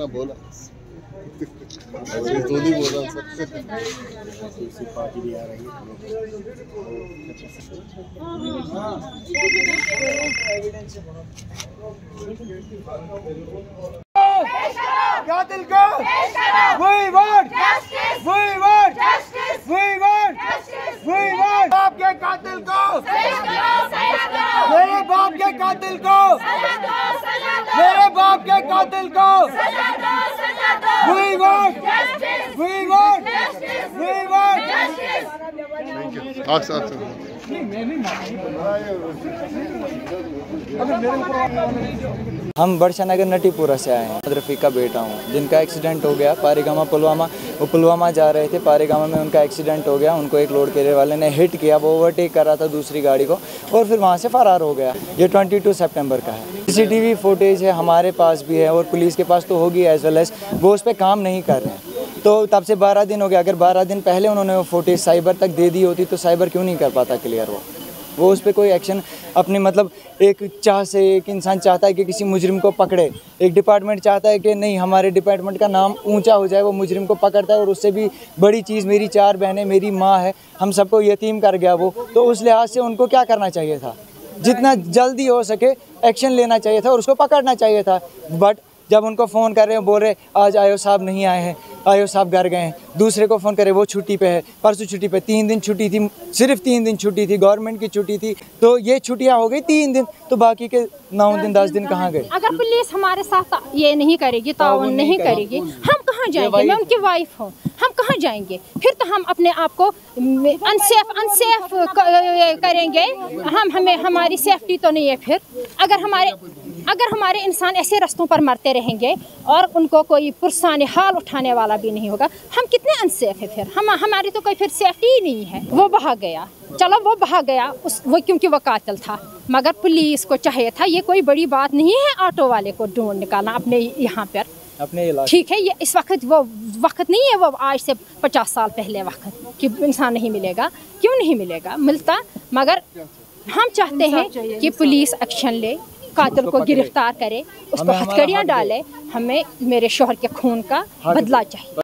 इतना बोला तो नहीं बोला सर दूसरी पार्टी भी आ रही है कातिल को वही वोट वही वोट वही वोट वही वोट बाप के कातिल को मेरे बाप के कातिल को मेरे बाप के। कातिल को वही वोट। वही वोट। वही वोट। आक्स आक्स हम बरशा नगर नटीपुरा से आए हैं। रफ़ी का बेटा हूँ। जिनका एक्सीडेंट हो गया, पारेगामा, पुलवामा। वो पुलवामा जा रहे थे। पारेगामा में उनका एक्सीडेंट हो गया। उनको एक लोड कैरियर वाले ने हिट किया। वो ओवरटेक कर रहा था दूसरी गाड़ी को और फिर वहाँ से फरार हो गया। ये 22 सितंबर का है। सीसीटीवी फुटेज है, हमारे पास भी है और पुलिस के पास तो होगी एज वेल एज वो उस पर काम नहीं कर रहे हैं। तो तब से बारह दिन हो गया। अगर बारह दिन पहले उन्होंने वो फुटेज साइबर तक दे दी होती तो साइबर क्यों नहीं कर पाता क्लियर वो? वो उस पर कोई एक्शन अपने मतलब एक चाह से, एक इंसान चाहता है कि किसी मुजरिम को पकड़े। एक डिपार्टमेंट चाहता है कि नहीं, हमारे डिपार्टमेंट का नाम ऊँचा हो जाए, वो मुजरिम को पकड़ता है और उससे भी बड़ी चीज़, मेरी चार बहनें, मेरी माँ है, हम सबको यतीम कर गया वो। तो उस लिहाज से उनको क्या करना चाहिए था? जितना जल्दी हो सके एक्शन लेना चाहिए था और उसको पकड़ना चाहिए था। बट जब उनको फ़ोन कर रहे हैं, बोल रहे आज आयो, साहब नहीं आए हैं। आयो साहब घर गए हैं। दूसरे को फ़ोन करे वो छुट्टी पे है। परसों छुट्टी पे तीन दिन छुट्टी थी सिर्फ़ तीन दिन छुट्टी थी गवर्नमेंट की छुट्टी थी। तो ये छुट्टियाँ हो गई तीन दिन तो बाकी के नौ दिन दस दिन कहाँ गए? अगर पुलिस हमारे साथ ये नहीं करेगी ताउन नहीं करेगी। हम कहाँ जाएँगे? मैं उनकी वाइफ हूँ। हम कहाँ जाएँगे? फिर तो हम अपने आप को अनसेफ अनसेफ करेंगे। हम हमें हमारी सेफ्टी तो नहीं है फिर। अगर हमारे अगर हमारे इंसान ऐसे रस्तों पर मरते रहेंगे और उनको कोई पुरसाने हाल उठाने वाला भी नहीं होगा हम कितने अनसेफ है फिर? हम हमारी तो कोई फिर सेफ्टी ही नहीं है। वो बहा गया। चलो वो बहा गया। उस वो क्योंकि वो कातिल था। मगर पुलिस को चाहिए था ये कोई बड़ी बात नहीं है ऑटो वाले को ढूंढ निकालना अपने यहाँ पर। अपने ठीक है ये इस वक्त वो वक्त नहीं है वो आज से पचास साल पहले वक्त कि इंसान नहीं मिलेगा। क्यों नहीं मिलेगा? मिलता मगर हम चाहते हैं कि पुलिस एक्शन ले। कातिल को गिरफ़्तार करे उसको पर हथकड़ियाँ डाले हमें मेरे शोहर के खून का बदला चाहिए।